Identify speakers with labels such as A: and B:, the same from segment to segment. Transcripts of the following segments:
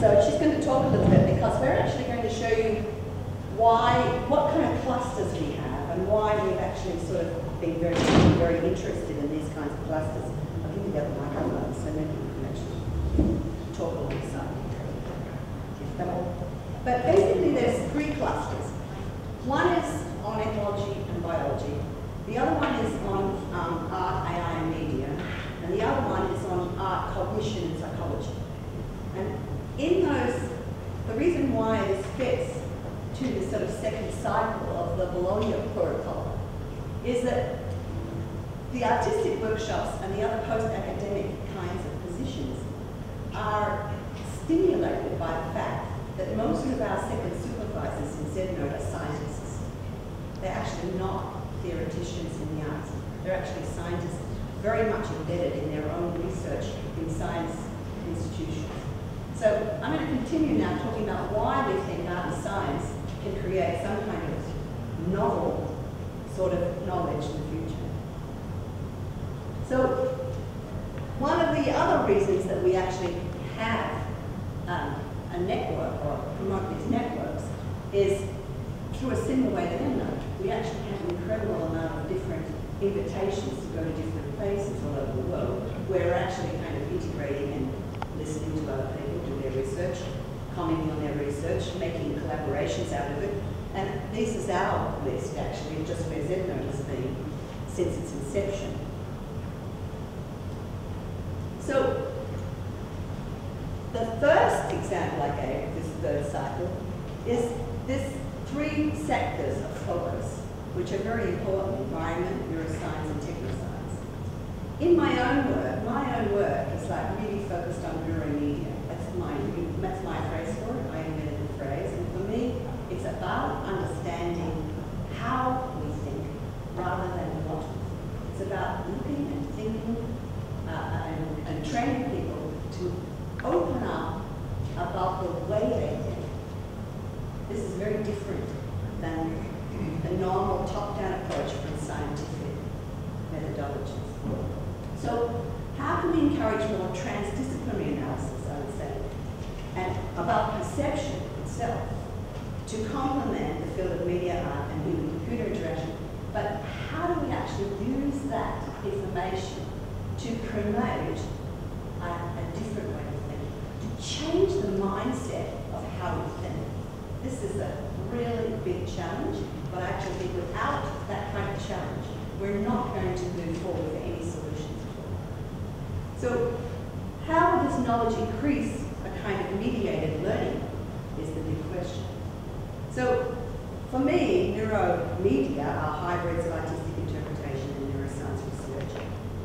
A: So she's going to talk a little bit because we're actually going to show you why, what kind of clusters we have and why we've actually sort of been very, very interested in these kinds of clusters. I'll give you the other microphone so maybe you can actually talk alongside. But basically there's three clusters. One is on ecology and biology. The other one is on um, art, AI and media. And the other one is on art, cognition and psychology. And in those, the reason why this fits to the sort of second cycle of the Bologna protocol is that the artistic workshops and the other post-academic kinds of positions are stimulated by the fact that most of our second supervisors in ZNode are scientists. They're actually not theoreticians in the arts. They're actually scientists very much embedded in their own research in science institutions. So I'm going to continue now talking about why we think art and science can create some kind of novel sort of knowledge in the future. So one of the other reasons that we actually have um, a network or promote these networks is through a similar way to M-Node. We actually have an incredible amount of different invitations to go to different places all over the world where we're actually kind of integrating and listening to other people do their research, commenting on their research, making collaborations out of it. And this is our list actually, just where ZNode has been since its inception. So the first example I gave, this third cycle, is this three sectors of focus, which are very important, environment, neuroscience, and technoscience. In my own work, my own work is like really focused on neuromedia. That's my, that's my phrase for it, I invented the phrase. And for me, it's about understanding how we think rather than what. It's about looking and thinking uh, and, and training people to open up about the way they think. This is very different than the normal top-down approach from scientific methodologies. So how can we encourage more transdisciplinary analysis, I would say, and about perception itself to complement the field of media art and human-computer interaction, but how do we actually use that information to promote a, a different way of thinking, to change the mindset of how we think. This is a really big challenge, but I actually think without that kind of challenge, we're not going to move forward with any sort. So how will this knowledge increase a kind of mediated learning is the big question. So for me, neuromedia are hybrids of artistic interpretation and neuroscience research.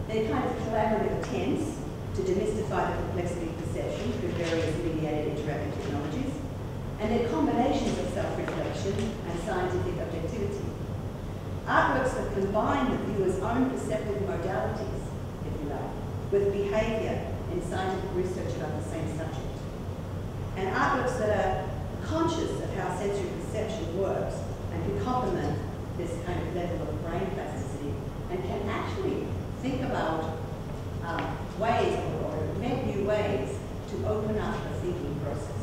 A: They're kind of collaborative attempts to demystify the complexity of perception through various mediated interactive technologies, and they're combinations of self-reflection and scientific objectivity. Artworks that combine the viewer's own perceptive like, with behaviour in scientific research about the same subject. And artworks that are conscious of how sensory perception works and can complement this kind of level of brain plasticity and can actually think about um, ways or invent new ways to open up the thinking process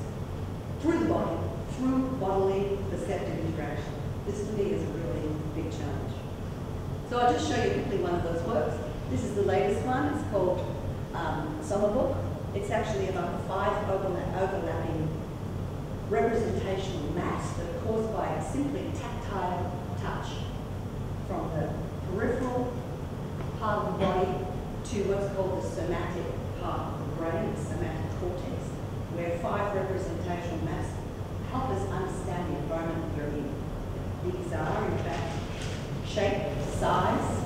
A: through the body, through bodily perceptive interaction. This to me is a really big challenge. So I'll just show you quickly one of those works. This is the latest one. It's called um, Summer Book. It's actually about five overlapping representational maps that are caused by a simply tactile touch from the peripheral part of the body to what's called the somatic part of the brain, the somatic cortex, where five representational maps help us understand the environment we're in. These are, in fact, shape, size,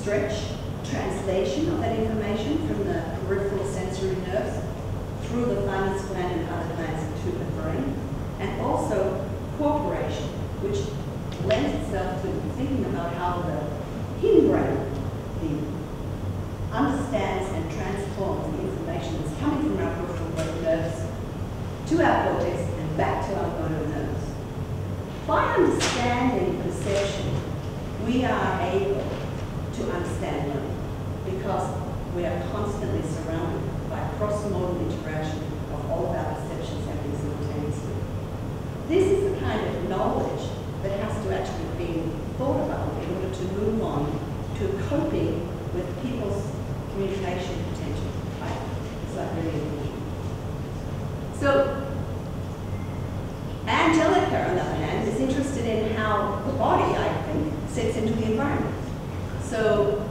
A: stretch, translation of that information from the peripheral sensory nerves through the thymus gland and other glands into the brain, and also cooperation, which lends itself to thinking about how the hindbrain the, understands and transforms the information that's coming from our peripheral nerves to our cortex and back to our motor nerves. By understanding perception, we are able to understand them because we are constantly surrounded by cross-modal interaction of all of our perceptions happening simultaneously. This is the kind of knowledge that has to actually be thought about in order to move on to coping with people's communication potential. Right? It's like really important. So Angelika, on the other hand, is interested in how the body, I think, sits into the environment. So,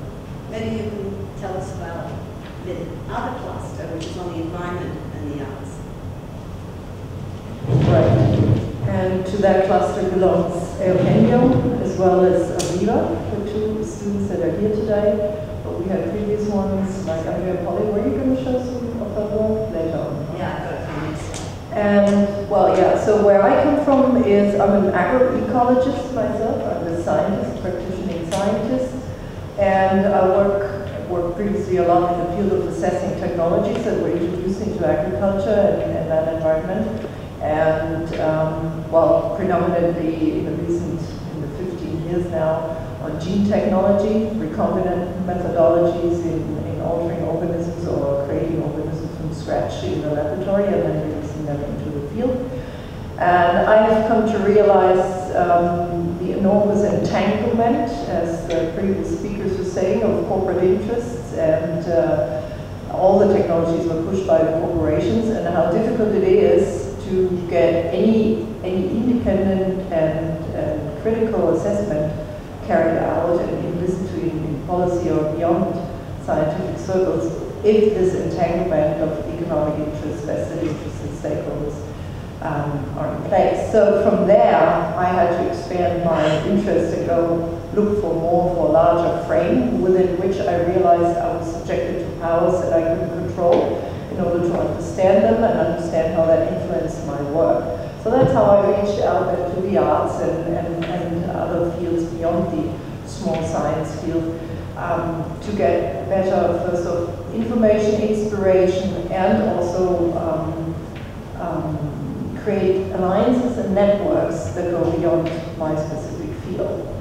A: maybe you can tell us about the other cluster, which is on the environment and the arts.
B: Right. And to that cluster belongs Eugenio as well as Aviva, the two students that are here today. But we had previous ones like Andrea Polli. Were you going to show some of her work later on?
A: Yeah, I've got a few minutes.
B: And, well, yeah, so where I come from is I'm an agroecologist myself. I'm a scientist, practicing scientist. And I work, worked previously a lot in the field of assessing technologies that we're introducing to agriculture and, and that environment. And, um, well, predominantly in the recent, in the 15 years now, on gene technology, recombinant methodologies in, in altering organisms or creating organisms from scratch in the laboratory and then releasing them into the field. And I have come to realize um, enormous entanglement, as the previous speakers were saying, of corporate interests and uh, all the technologies were pushed by the corporations and how difficult it is to get any, any independent and, and critical assessment carried out and, listened to in, in policy or beyond scientific circles if this entanglement of economic interests, vested interests, and stakeholders um, are in place. So from there, I had to expand my interest and go look for more for a larger frame within which I realized I was subjected to powers that I couldn't control in order to understand them and understand how that influenced my work. So that's how I reached out to the arts and, and, and other fields beyond the small science field um, to get better, first of information, inspiration, and also um, um, create alliances and networks that go beyond my specific field.